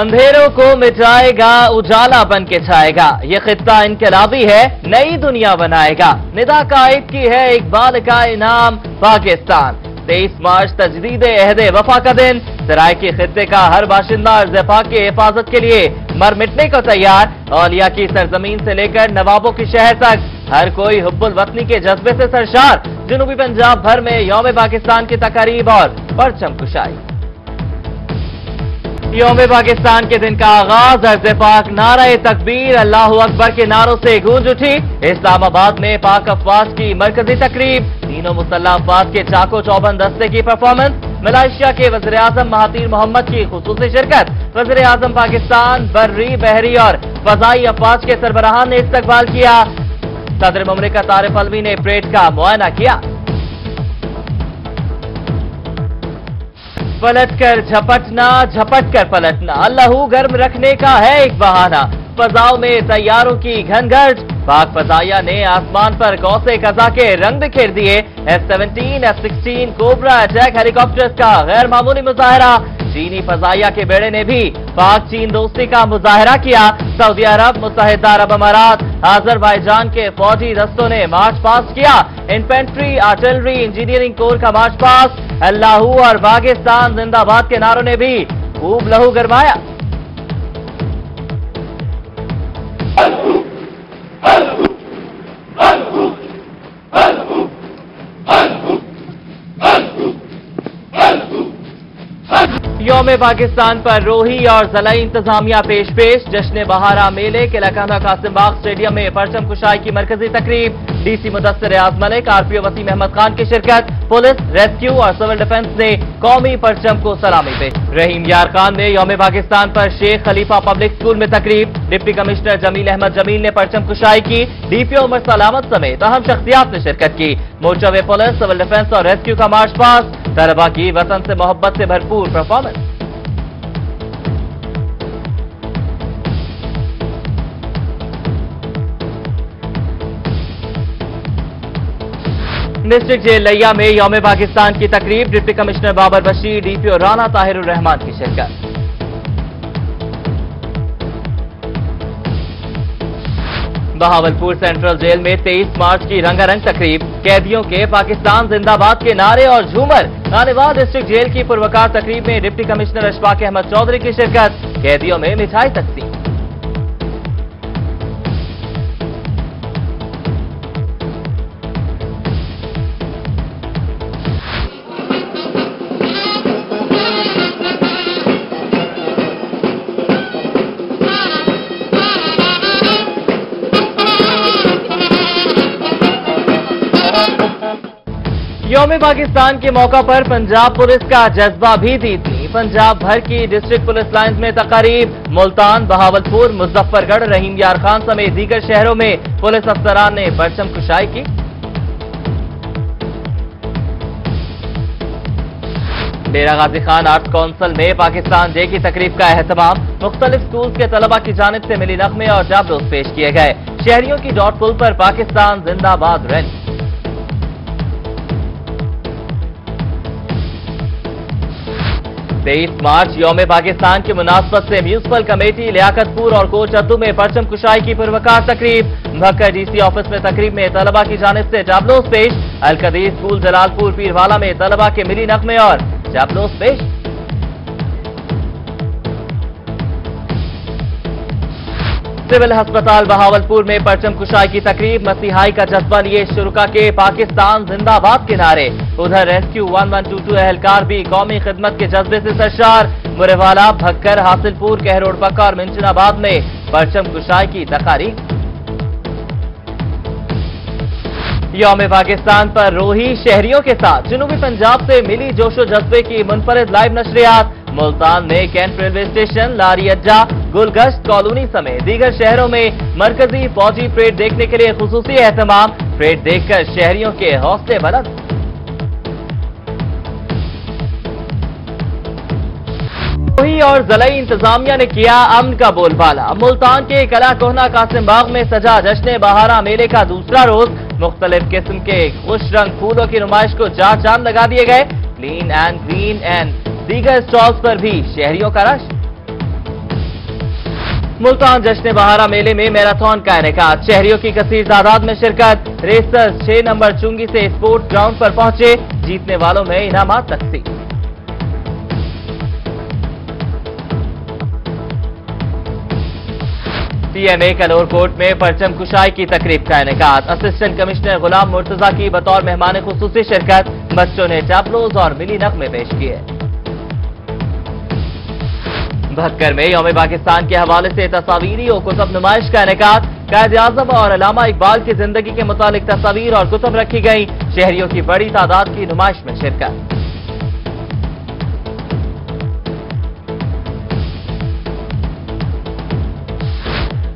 اندھیروں کو مٹائے گا، اجالا بن کے چھائے گا۔ یہ خطہ انقلابی ہے، نئی دنیا بنائے گا۔ ندا قائد کی ہے، اقبال کا انعام، پاکستان۔ تیئیس مارچ تجدید عہد وفا کا دن۔ سرائے خطے کا ہر باشندہ ارزفا کی حفاظت کے لیے مر مٹنے کو تیار۔ اولیاء کی سرزمین سے لے کر نوابوں کی شہر تک، ہر کوئی حب الوطنی کے جذبے سے سرشار۔ جنوبی پنجاب بھر میں یوم پاکستان کی تقریب اور پرچم کشائی۔ یوم پاکستان کے دن کا آغاز ارض پاک نعرہ تکبیر، اللہ اکبر کے نعروں سے گونج اٹھی۔ اسلام آباد میں پاک افواج کی مرکزی تقریب تینوں مسلح افواج کے چاکو چوبن دستے کی پرفارمنس ملائشیا کے وزیراعظم مہاتیر محمد کی خصوصی شرکت وزیر اعظم پاکستان بری بحری اور فضائی افواج کے سربراہان نے استقبال کیا۔ صدر مملکت عارف الوی نے پریڈ کا معائنہ کیا۔ پلٹ کر جھپٹنا، جھپٹ کر پلٹنا۔ اللہ گرم رکھنے کا ہے ایک بہانہ۔ فضاؤں میں تیاروں کی گھن گھٹ پاک فضائیہ نے آسمان پر گوسے قضا کے رنگ بکھیر دیے۔ F seventeen F sixteen Cobra attack helicopter کا غیر معمولی مظاہرہ۔ چینی فضائیہ کے بیڑے نے بھی پاک چین دوستی کا مظاہرہ کیا۔ سعودی عرب، متحدہ عرب امارات آزر بائی جان کے فوجی دستوں نے مارچ پاس کیا۔ انفینٹری، آرٹلری، انجینئرنگ کور کا مارچ پاس۔ اللہ اور پاکستان زندہ باد کے نعروں نے بھی خوب لہو گرمایا۔ یوم پاکستان پر روحی اور زلائی انتظامیہ پیش پیش، جشن بہارا میلے کے لکانہ قاسم باغ اسٹیڈیم میں پرچم کشائی کی مرکزی تقریب۔ D C Mudassar Riaz Malik, R P O Waseem Ahmed Khan کی شرکت، پولیس، ریسکیو اور سول ڈیفنس نے قومی پرچم کو سلامی پہ۔ رحیم یار خان نے یوم پاکستان پر شیخ خلیفہ پبلک سکول میں تقریب۔ ڈپٹی کمشنر جمیل احمد جمیل نے پرچم کشائی کی۔ ڈی پی او عمر سلامت سمیت اہم شخصیات نے شرکت کی۔ مورچہ پولیس، سول ڈیفنس اور ریسکیو کا مارچ پاس۔ طلبہ کی وطن سے محبت سے بھرپور پرفارمنس ڈسٹرکٹ جیل لیا میں یوم پاکستان کی تقریب، deputy commissioner Babar Bashir, D P O Rana Tahir ur-Rehman کی شرکت۔ بہاولپور سینٹرل جیل میں تیئیس مارچ کی رنگا رنگ تقریب، قیدیوں کے پاکستان زندہ باد کے نعرے اور جھومر۔ خانواد ڈسٹرکٹ جیل کی پروکار تقریب میں ڈپٹی کمشنر اشفاق احمد چودھری کی شرکت۔ قیدیوں میں مٹھائی تقسیم۔ یوم پاکستان کے موقع پر پنجاب پولیس کا جذبہ بھی دی تھی۔ پنجاب بھر کی ڈسٹرکٹ پولیس لائنز میں تقریب ملتان، بہاولپور مظفر گڑھ رحیم یار خان سمیت دیگر شہروں میں پولیس افسران نے پرچم کشائی کی۔ ڈیرہ غازی خان آرٹس کونسل میں پاکستان ڈے کی تقریب کا اہتمام مختلف سکولز کے طلبہ کی جانب سے ملی نغمے اور جابلوز پیش کیے گئے۔ شہریوں کی ڈاٹ پل پر پاکستان زندہ باد ریلی تیئیس مارچ یوم پاکستان کی مناسبت سے میونسپل کمیٹی لیاقت پور اور کوچ ادو میں پرچم کشائی کی پروکار تقریب۔ مکہ ڈی سی آفس میں تقریب میں طلبہ کی جانب سے جابلوس پیش القدیر اسکول جلال پور پیروالا میں طلبہ کے ملی نقمے اور جابلوس پیش سول ہسپتال بہاولپور میں پرچم کشائی کی تقریب، مسیحائی کا جذبہ لیے شرکا کے پاکستان زندہ باد کے نعرے۔ ادھر rescue one one two two اہلکار بھی قومی خدمت کے جذبے سے سرشار۔ مروالا بھکر حاصل پور کہروڑ پکا اور منچن آباد میں پرچم کشائی کی تقاریب یوم پاکستان پر روحی شہریوں کے ساتھ۔ جنوبی پنجاب سے ملی جوش و جذبے کی منفرد لائیو نشریات۔ ملتان میں کینٹ ریلوے اسٹیشن، لاری اڈا گلگشت کالونی سمیت دیگر شہروں میں مرکزی فوجی پریڈ دیکھنے کے لیے خصوصی اہتمام۔ پریڈ دیکھ کر شہریوں کے حوصلے بلند۔ اور زلئی انتظامیہ نے کیا امن کا بول بالا۔ ملتان کے کلا کوہنا قاسم باغ میں سجا جشن بہارا میلے کا دوسرا روز۔ مختلف قسم کے خوش رنگ پھولوں کی نمائش کو چار چاند لگا دیے گئے۔ کلین اینڈ گرین اینڈ دیگر سٹالز پر بھی شہریوں کا رش۔ ملتان جشن بہارا میلے میں میراتھن کا انعقاد۔ شہریوں کی کثیر تعداد میں شرکت۔ ریسر چھ نمبر چونگی سے اسپورٹ گراؤنڈ پر پہنچے۔ جیتنے والوں میں انعامات تقسیم سی ایم اے کلور کوٹ میں پرچم کشائی کی تقریب کا انعقاد۔ اسسٹنٹ کمشنر غلام مرتضی کی بطور مہمان خصوصی شرکت۔ بچوں نے چاپلوز اور ملی نقمے پیش کیے۔ بھکر میں یوم پاکستان کے حوالے سے تصاویری اور کتب نمائش کا انعقاد قائد اعظم اور علامہ اقبال کی زندگی کے متعلق تصاویر اور کتب رکھی گئی شہریوں کی بڑی تعداد کی نمائش میں شرکت۔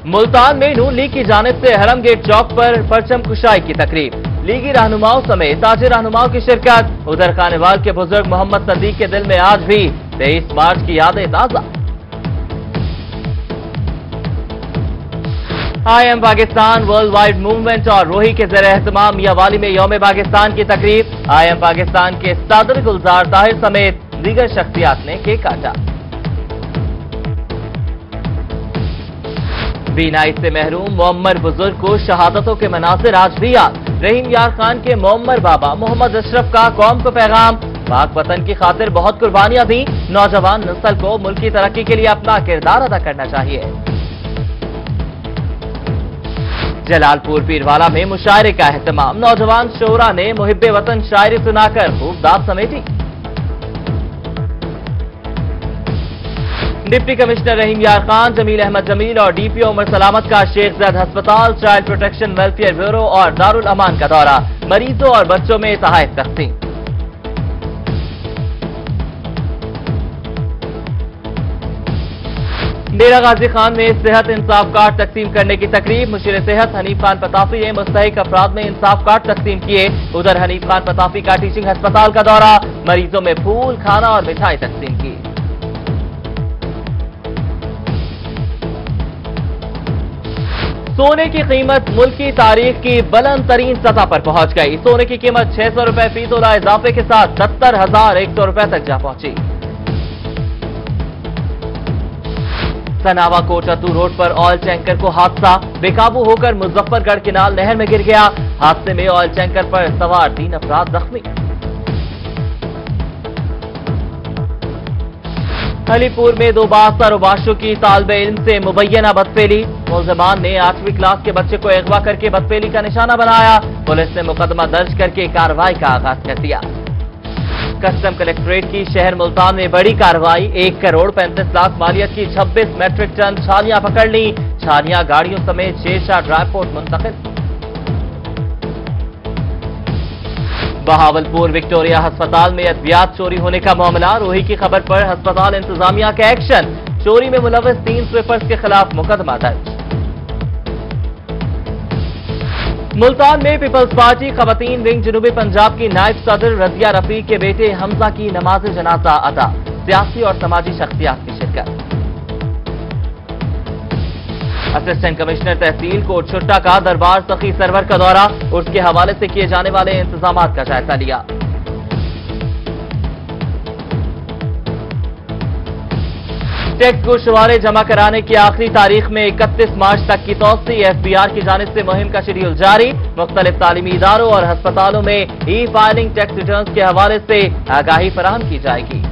ملتان میں نون لیگ کی جانب سے حرم گیٹ چوک پر پرچم کشائی کی تقریب۔ لیگی رہنماؤں سمیت تاجر رہنماؤں کی شرکت۔ ادھر خانوال کے بزرگ محمد صدیق کے دل میں آج بھی تیئیس مارچ کی یادیں تازہ۔ I M Pakistan worldwide movement اور روہی کے زیر اہتمام والی میں یوم پاکستان کی تقریب، آئی ایم پاکستان کے صدر گلزار طاہر سمیت دیگر شخصیات نے کیک کاٹا۔ بینائی سے محروم معمر بزرگ کو شہادتوں کے مناظر آج بھی یاد۔ رحیم یار خان کے معمر بابا محمد اشرف کا قوم کو پیغام۔ پاک وطن کی خاطر بہت قربانیاں دیں۔ نوجوان نسل کو ملکی ترقی کے لیے اپنا کردار ادا کرنا چاہیے۔ جلال پور پیروالا میں مشاعرے کا اہتمام۔ نوجوان شورا نے محب وطن شاعری سنا کر خوب داد سمیٹی۔ ڈپٹی کمشنر رحیم یار خان، جمیل احمد جمیل اور ڈی پی او عمر سلامت کا شیخ زید ہسپتال، چائلڈ پروٹیکشن، ویلفیئر بیورو اور دارالامان کا دورہ۔ مریضوں اور بچوں میں تحائف تقسیم۔ ڈیرا غازی خان میں صحت انصاف کارڈ تقسیم کرنے کی تقریب، مشیر صحت حنیف خان پتافی نے مستحق افراد میں انصاف کارڈ تقسیم کیے۔ ادھر حنیف خان پتافی کا ٹیچنگ ہسپتال کا دورہ، مریضوں میں پھول، کھانا اور مٹھائی تقسیم کی۔ سونے کی قیمت ملکی تاریخ کی بلند ترین سطح پر پہنچ گئی۔ سونے کی قیمت چھ سو روپے فی تولہ اضافے کے ساتھ ستر ہزار ایک سو روپے تک جا پہنچی۔ سناوا کوٹاتو روڈ پر آئل ٹینکر کو حادثہ، بے قابو ہو کر مظفر گڑھ کنال نہر میں گر گیا۔ حادثے میں آئل ٹینکر پر سوار تین افراد زخمی۔ حلی پور میں دو باستر باشو کی طالب علم سے مبینہ بدفیلی ملزمان نے آٹھویں کلاس کے بچے کو اغوا کر کے بدفیلی کا نشانہ بنایا۔ پولیس نے مقدمہ درج کر کے کاروائی کا آغاز کر دیا۔ کسٹم کلیکٹریٹ کی شہر ملتان میں بڑی کاروائی ایک کروڑ پینتیس لاکھ مالیت کی چھبیس میٹرک ٹن چھانیاں پکڑ لی چھانیاں گاڑیوں سمیت شیشہ ڈرائی پورٹ منتقل۔ بہاول پور وکٹوریا ہسپتال میں ادویات چوری ہونے کا معاملہ روہی کی خبر پر ہسپتال انتظامیہ کا ایکشن۔ چوری میں ملوث تین سویپرز کے خلاف مقدمہ درج۔ ملتان میں پیپلز پارٹی خواتین ونگ جنوبی پنجاب کی نائب صدر رضیہ رفیق کے بیٹے حمزہ کی نماز جنازہ ادا، سیاسی اور سماجی شخصیات کی شرکت۔ اسسٹنٹ کمشنر تحصیل کو چھٹا کا دربار سخی سرور کا دورہ، اس کے حوالے سے کیے جانے والے انتظامات کا جائزہ لیا۔ ٹیکس کو شمارے جمع کرانے کی آخری تاریخ میں اکتیس مارچ تک کی توسیع ایف بی آر کی جانب سے مہم کا شیڈیول جاری۔ مختلف تعلیمی اداروں اور ہسپتالوں میں ای فائلنگ ٹیکس ریٹرنز کے حوالے سے آگاہی فراہم کی جائے گی۔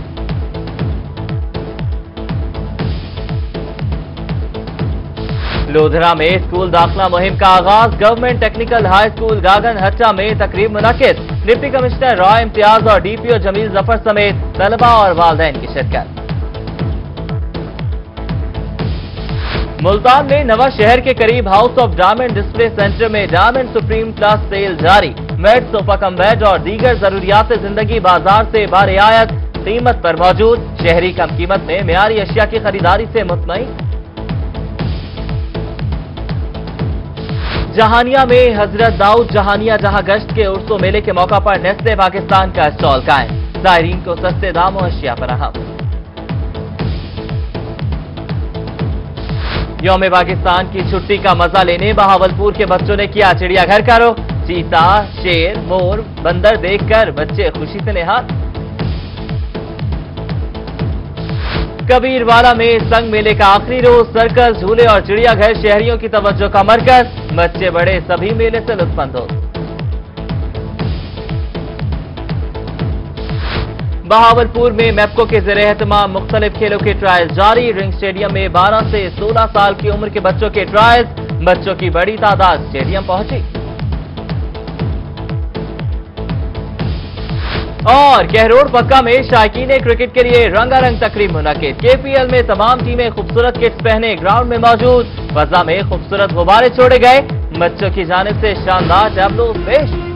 لودھرہ میں اسکول داخلہ مہم کا آغاز۔ گورنمنٹ ٹیکنیکل ہائی اسکول گاگن ہٹا میں تقریب منعقد۔ ڈپٹی کمشنر رائے امتیاز اور ڈی پی او جمیل ظفر سمیت طلبہ اور والدین کی شرکت۔ ملتان میں نوہ شہر کے قریب house of diamond display centre میں ڈائمنڈ سپریم پلاس سیل جاری۔ میٹ سوفا کم بیڈ اور دیگر ضروریات زندگی بازار سے برعایت قیمت پر موجود۔ شہری کم قیمت میں معیاری اشیاء کی خریداری سے مطمئن۔ جہانیہ میں حضرت داؤد جہانیہ جہاں گشت کے ارسو میلے کے موقع پر نیسلے پاکستان کا اسٹال قائم۔ زائرین کو سستے دام و اشیاء فراہم۔ یوم پاکستان کی چھٹی کا مزہ لینے بہاولپور کے بچوں نے کیا چڑیا گھر کا رو چیتا، شیر، مور، بندر دیکھ کر بچے خوشی سے نہا۔ کبیر والا میں سنگ میلے کا آخری روز، سرکس جھولے اور چڑیا گھر شہریوں کی توجہ کا مرکز۔ بچے بڑے، سبھی میلے سے لطف اندوز۔ بہاولپور میں میپکو کے زیر اہتمام مختلف کھیلوں کے ٹرائل جاری۔ رنگ سٹیڈیم میں بارہ سے سولہ سال کی عمر کے بچوں کے ٹرائل۔ بچوں کی بڑی تعداد سٹیڈیم پہنچی۔ اور کہروڑ پکا میں شائقین کرکٹ کے لیے رنگا رنگ تقریب منعقد۔ کے پی ایل میں تمام ٹیمیں خوبصورت کٹس پہنے گراؤنڈ میں موجود۔ فضا میں خوبصورت غبارے چھوڑے گئے۔ بچوں کی جانب سے شاندار ٹیبلو پیش۔